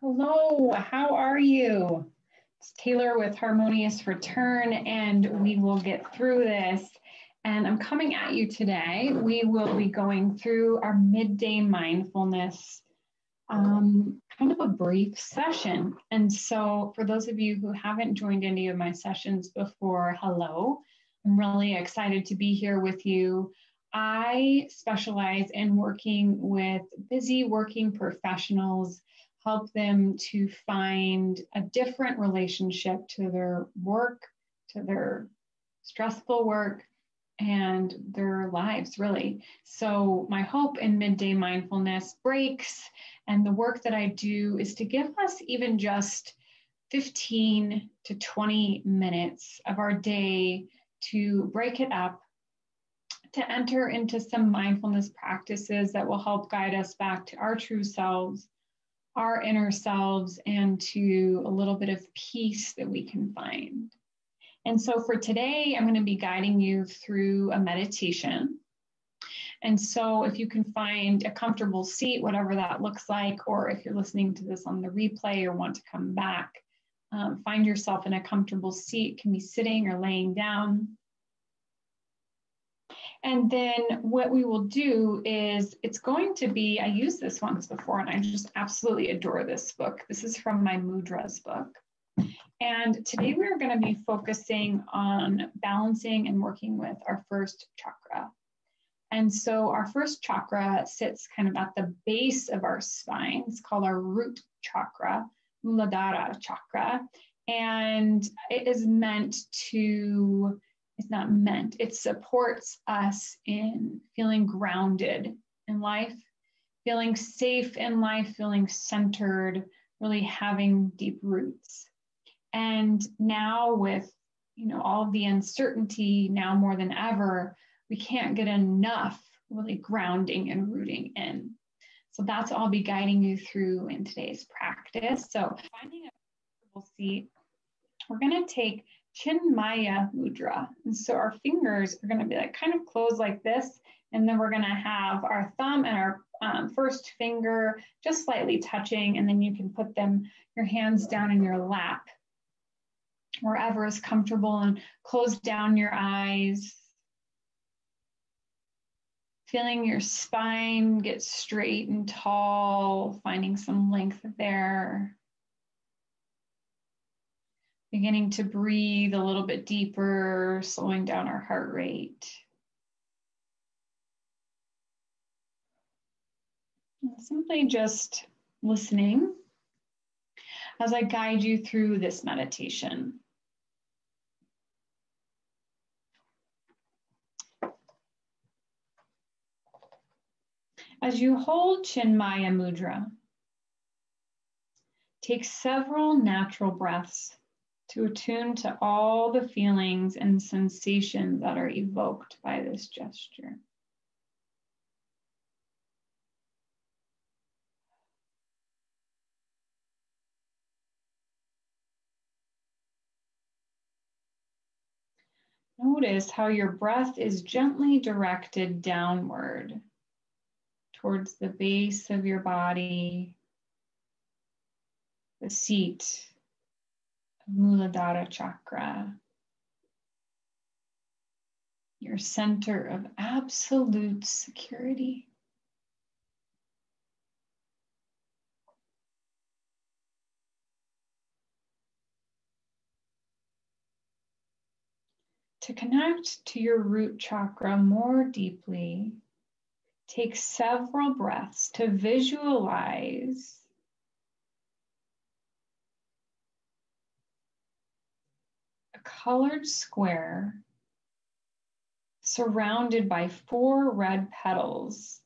Hello, how are you? It's Taylor with Harmonious Return, and we will get through this. And I'm coming at you today. We will be going through our midday mindfulness, um, kind of a brief session. And so, for those of you who haven't joined any of my sessions before, hello. I'm really excited to be here with you. I specialize in working with busy working professionals help them to find a different relationship to their work, to their stressful work, and their lives, really. So, my hope in midday mindfulness breaks and the work that I do is to give us even just 15 to 20 minutes of our day to break it up, to enter into some mindfulness practices that will help guide us back to our true selves our inner selves and to a little bit of peace that we can find. And so for today, I'm going to be guiding you through a meditation. And so if you can find a comfortable seat, whatever that looks like, or if you're listening to this on the replay or want to come back, um, find yourself in a comfortable seat, it can be sitting or laying down. And then what we will do is it's going to be, I used this once before and I just absolutely adore this book. This is from my Mudras book. And today we're going to be focusing on balancing and working with our first chakra. And so our first chakra sits kind of at the base of our spine. It's called our root chakra, Muladhara chakra. And it is meant to it's not meant. It supports us in feeling grounded in life, feeling safe in life, feeling centered, really having deep roots. And now with you know all of the uncertainty now more than ever, we can't get enough really grounding and rooting in. So that's all I'll be guiding you through in today's practice. So finding a comfortable seat, we're going to take Chinmaya Mudra. And so our fingers are going to be like kind of closed like this. And then we're going to have our thumb and our um, first finger just slightly touching. And then you can put them, your hands down in your lap, wherever is comfortable, and close down your eyes. Feeling your spine get straight and tall, finding some length there. Beginning to breathe a little bit deeper, slowing down our heart rate. Simply just listening as I guide you through this meditation. As you hold Chinmaya Mudra, take several natural breaths to attune to all the feelings and sensations that are evoked by this gesture. Notice how your breath is gently directed downward towards the base of your body, the seat Muladhara chakra, your center of absolute security. To connect to your root chakra more deeply, take several breaths to visualize colored square surrounded by four red petals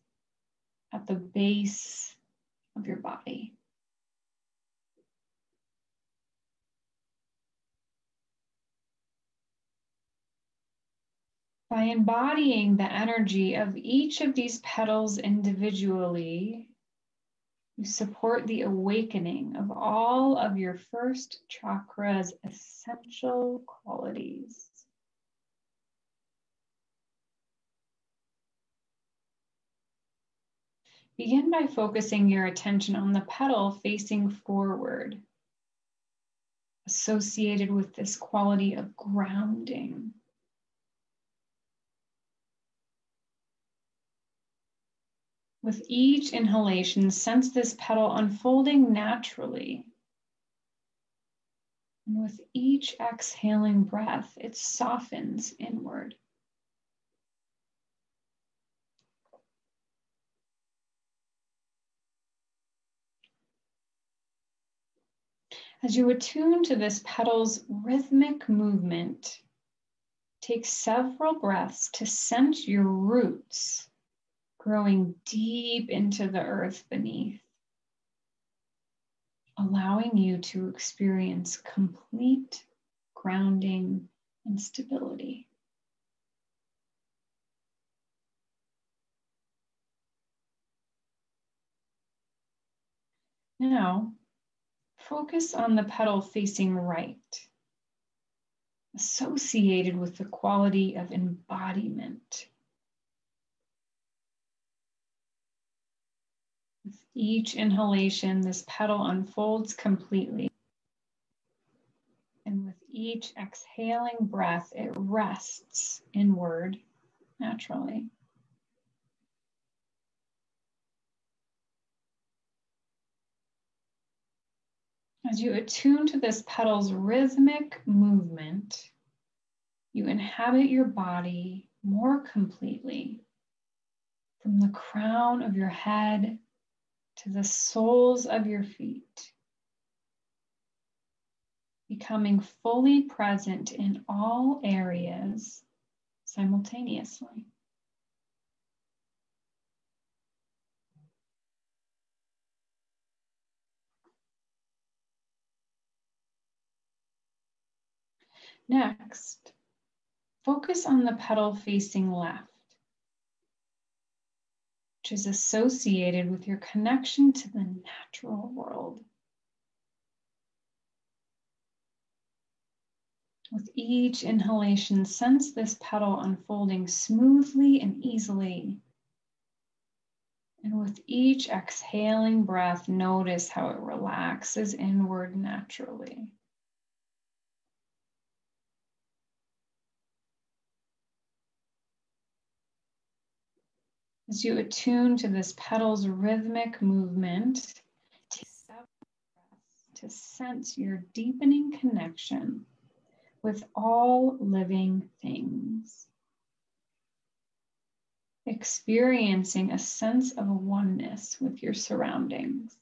at the base of your body. By embodying the energy of each of these petals individually, you support the awakening of all of your first chakra's essential qualities. Begin by focusing your attention on the petal facing forward, associated with this quality of grounding. With each inhalation, sense this petal unfolding naturally. And with each exhaling breath, it softens inward. As you attune to this petal's rhythmic movement, take several breaths to sense your roots growing deep into the earth beneath, allowing you to experience complete grounding and stability. Now, Focus on the petal facing right, associated with the quality of embodiment. Each inhalation, this petal unfolds completely. And with each exhaling breath, it rests inward naturally. As you attune to this petal's rhythmic movement, you inhabit your body more completely from the crown of your head to the soles of your feet, becoming fully present in all areas simultaneously. Next, focus on the petal facing left, which is associated with your connection to the natural world. With each inhalation, sense this petal unfolding smoothly and easily. And with each exhaling breath, notice how it relaxes inward naturally. As you attune to this petal's rhythmic movement, to sense your deepening connection with all living things. Experiencing a sense of oneness with your surroundings.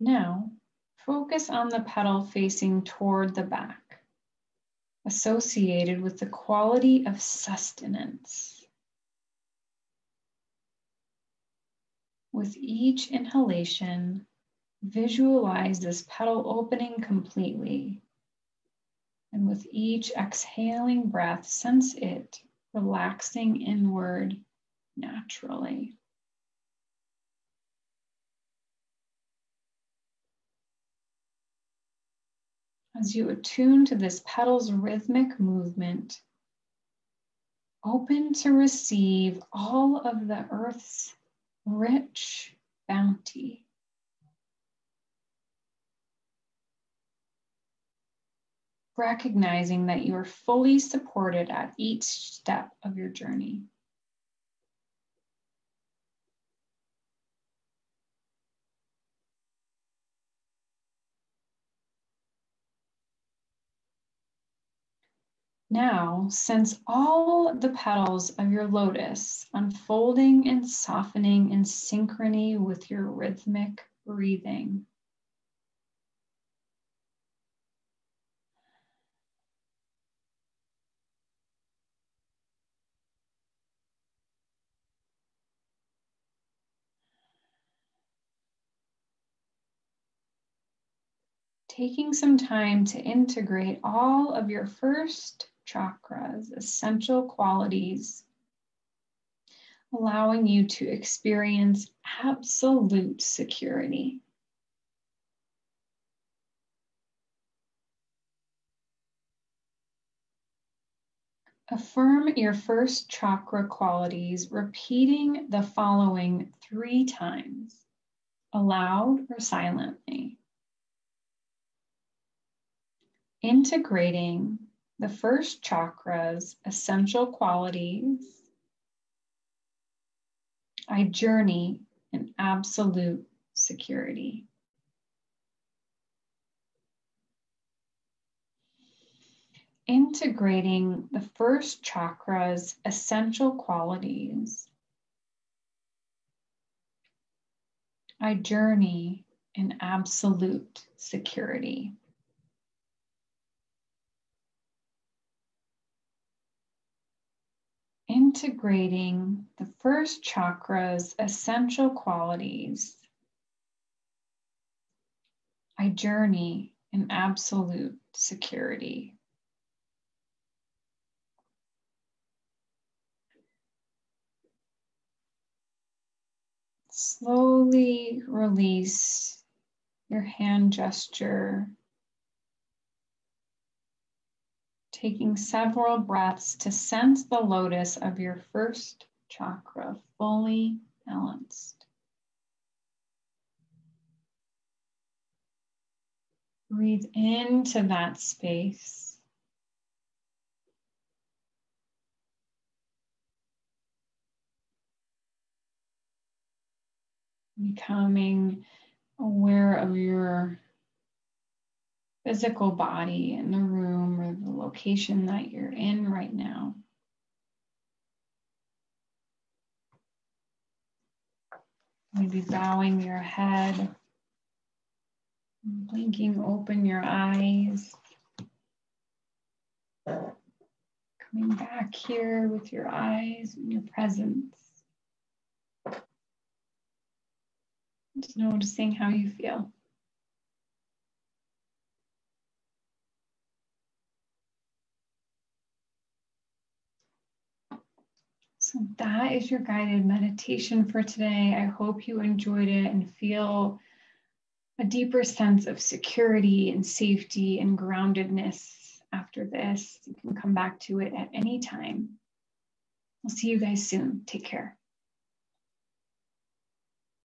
Now, focus on the petal facing toward the back, associated with the quality of sustenance. With each inhalation, visualize this petal opening completely. And with each exhaling breath, sense it relaxing inward naturally. As you attune to this petal's rhythmic movement, open to receive all of the earth's rich bounty. Recognizing that you are fully supported at each step of your journey. Now, sense all the petals of your lotus unfolding and softening in synchrony with your rhythmic breathing. Taking some time to integrate all of your first chakras, essential qualities, allowing you to experience absolute security. Affirm your first chakra qualities, repeating the following three times, aloud or silently. Integrating the first chakra's essential qualities, I journey in absolute security. integrating the first chakra's essential qualities. I journey in absolute security. Integrating the first chakra's essential qualities. I journey in absolute security. slowly release your hand gesture, taking several breaths to sense the lotus of your first chakra fully balanced. Breathe into that space. becoming aware of your physical body in the room or the location that you're in right now. Maybe bowing your head, blinking open your eyes. Coming back here with your eyes and your presence. Just noticing how you feel. So that is your guided meditation for today. I hope you enjoyed it and feel a deeper sense of security and safety and groundedness after this. You can come back to it at any time. I'll see you guys soon. Take care.